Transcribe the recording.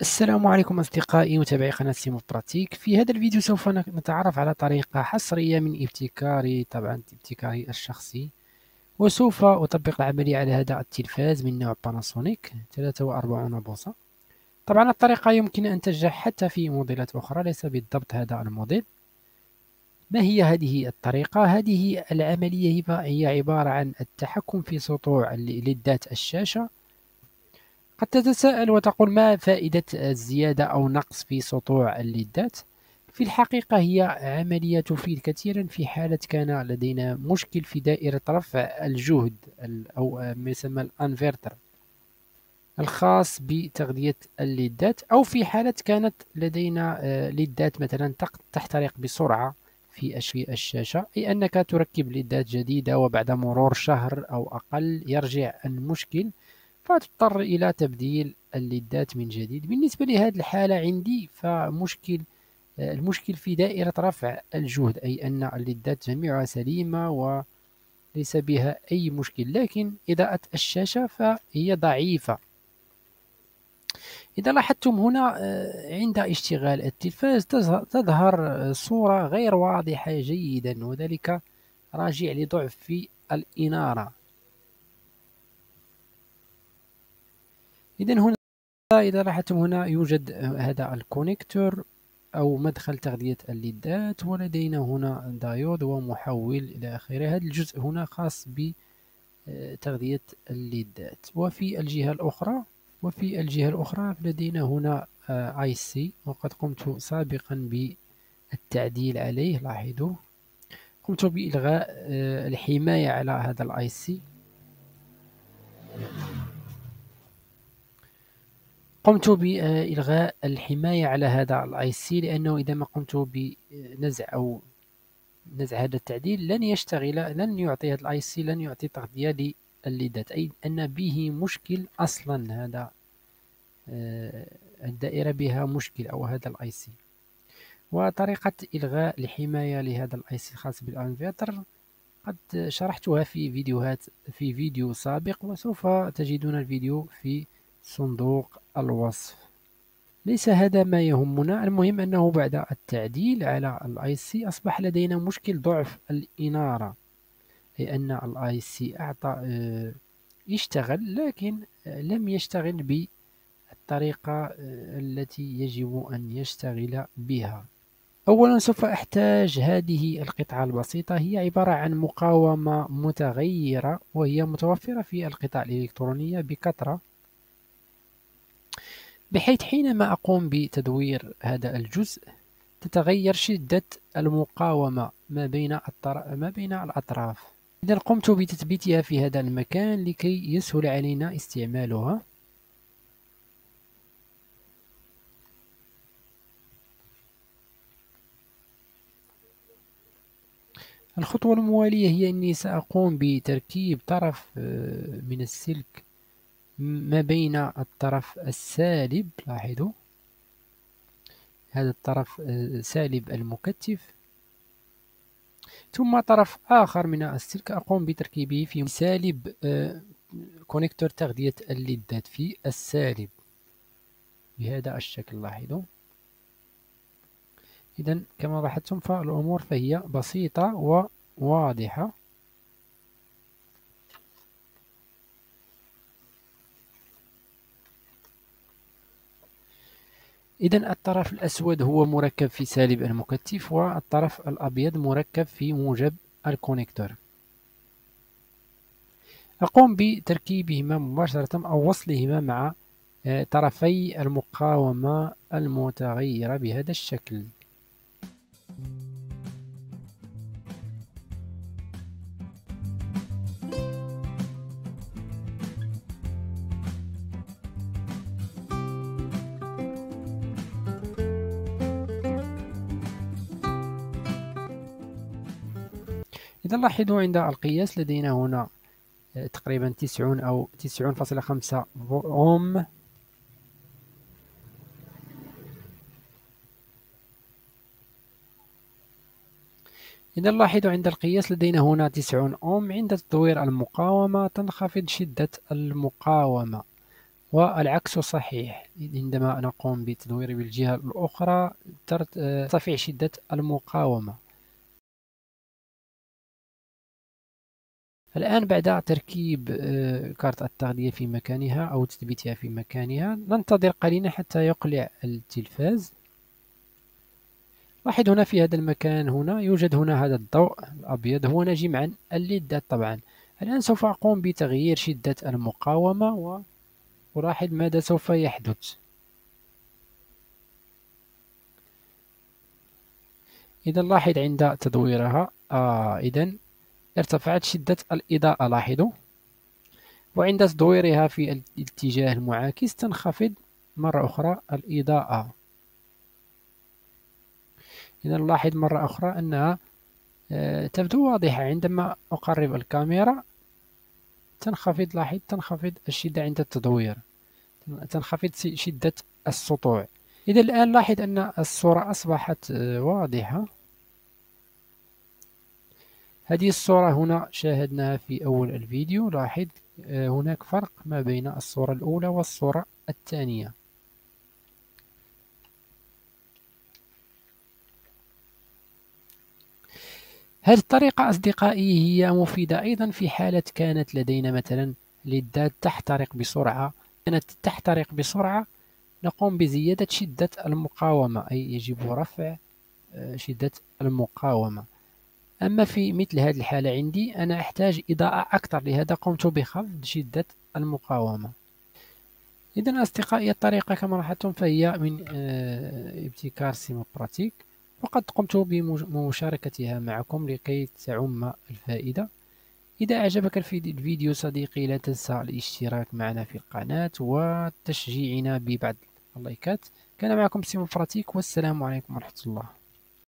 السلام عليكم أصدقائي متابعي قناة سيمو براتيك. في هذا الفيديو سوف نتعرف على طريقة حصرية من ابتكاري طبعا ابتكاري الشخصي وسوف أطبق العملية على هذا التلفاز من نوع باناسونيك 43 بوصة. طبعا الطريقة يمكن أن تنجح حتى في موديلات أخرى ليس بالضبط هذا الموديل. ما هي هذه الطريقة؟ هذه العملية هي عبارة عن التحكم في سطوع LED ات الشاشة قد تتساءل وتقول ما فائدة الزيادة أو نقص في سطوع الليدات؟ في الحقيقة هي عملية تفيد كثيرا في حالة كان لدينا مشكل في دائرة رفع الجهد أو ما يسمى الانفرتر الخاص بتغذية الليدات أو في حالة كانت لدينا آه، ليدات مثلا تحترق بسرعة في الشاشة أي أنك تركب ليدات جديدة وبعد مرور شهر أو أقل يرجع المشكل فتضطر إلى تبديل الليدات من جديد. بالنسبة لهذه الحالة عندي فمشكل المشكل في دائرة رفع الجهد أي أن الليدات جميعها سليمة وليس بها أي مشكل. لكن إضاءة الشاشة فهي ضعيفة. إذا لاحظتم هنا عند اشتغال التلفاز تظهر صورة غير واضحة جيدا وذلك راجع لضعف في الإنارة. إذا هنا إذا لاحظتم هنا يوجد هذا ال connector أو مدخل تغذية ال LED ات ولدينا هنا دايود ومحول إلى آخره هذا الجزء هنا خاص بتغذية ال LED ات وفي الجهة الأخرى وفي الجهة الأخرى لدينا هنا IC وقد قمت سابقا بالتعديل عليه لاحظوا قمت بإلغاء آه، الحماية على هذا ال IC قمت بإلغاء الحماية على هذا ال IC لأنه إذا ما قمت بنزع أو نزع هذا التعديل لن يشتغل لن يعطي هذا ال IC لن يعطي تغذية للل LED ات أي أن به مشكل أصلا هذا آه، الدائرة بها مشكل أو هذا ال IC. وطريقة إلغاء الحماية لهذا ال IC الخاص بالانفرتر قد شرحتها في فيديوهات في فيديو سابق وسوف تجدون الفيديو في صندوق الوصف. ليس هذا ما يهمنا. المهم أنه بعد التعديل على ال IC أصبح لدينا مشكل ضعف الإنارة أي أن ال IC أعطى آه، يشتغل لكن لم يشتغل بالطريقة آه، التي يجب أن يشتغل بها. أولا سوف أحتاج هذه القطعة البسيطة. هي عبارة عن مقاومة متغيرة وهي متوفرة في القطع الإلكترونية بكثرة. بحيث حينما أقوم بتدوير هذا الجزء تتغير شدة المقاومة ما بين ما بين الأطراف. إذا قمت بتثبيتها في هذا المكان لكي يسهل علينا استعمالها. الخطوة الموالية هي أني سأقوم بتركيب طرف آه، من السلك ما بين الطرف السالب لاحظوا. هذا الطرف سالب المكتف. ثم طرف آخر من السلك أقوم بتركيبه في سالب آه، كونكتور تغذية الليدات في السالب. بهذا الشكل لاحظوا. إذا كما لاحظتم فالأمور فهي بسيطة وواضحة. إذا الطرف الأسود هو مركب في سالب المكتف والطرف الأبيض مركب في موجب الكونيكتور. أقوم بتركيبهما مباشرة أو وصلهما مع آه، طرفي المقاومة المتغيرة بهذا الشكل. إذا لاحظوا عند القياس لدينا هنا آه، تقريبا تسعون أو تسعون فاصلة خمسة أوم. إذا لاحظوا عند القياس لدينا هنا تسعون أوم. عند تدوير المقاومة تنخفض شدة المقاومة والعكس صحيح. عندما نقوم بالتدوير بالجهة الأخرى ترتفع شدة المقاومة. الآن بعد تركيب آه، كارت التغذية في مكانها أو تثبيتها في مكانها ننتظر قليلا حتى يقلع التلفاز. لاحظ هنا في هذا المكان هنا يوجد هنا هذا الضوء الأبيض هو ناجم عن الليدات طبعا. الآن سوف أقوم بتغيير شدة المقاومة وألاحظ ماذا سوف يحدث. إذا لاحظ عند تدويرها آه إذا ارتفعت شدة الإضاءة لاحظوا. وعند تدويرها في الاتجاه المعاكس تنخفض مرة أخرى الإضاءة. إذا نلاحظ مرة أخرى أنها آه، تبدو واضحة. عندما أقرب الكاميرا تنخفض لاحظ تنخفض الشدة عند التدوير. تنخفض شدة السطوع. إذا الآن لاحظ أن الصورة أصبحت آه، واضحة. هذه الصورة هنا شاهدناها في أول الفيديو. لاحظ آه، هناك فرق ما بين الصورة الأولى والصورة الثانية. هذه الطريقة أصدقائي هي مفيدة أيضا في حالة كانت لدينا مثلا ليدات تحترق بسرعة؟ كانت تحترق بسرعة نقوم بزيادة شدة المقاومة أي يجب رفع آه، شدة المقاومة. أما في مثل هذه الحالة عندي أنا أحتاج إضاءة أكثر لهذا. قمت بخفض شدة المقاومة. إذا أصدقائي الطريقة كما لاحظتم فهي من آه، ابتكار سيموبراتيك. وقد قمت بمشاركتها معكم لكي تعم الفائدة. إذا أعجبك الفيديو صديقي لا تنسى الاشتراك معنا في القناة وتشجيعنا ببعض اللايكات. كان معكم سيمو براتيك والسلام عليكم ورحمة الله.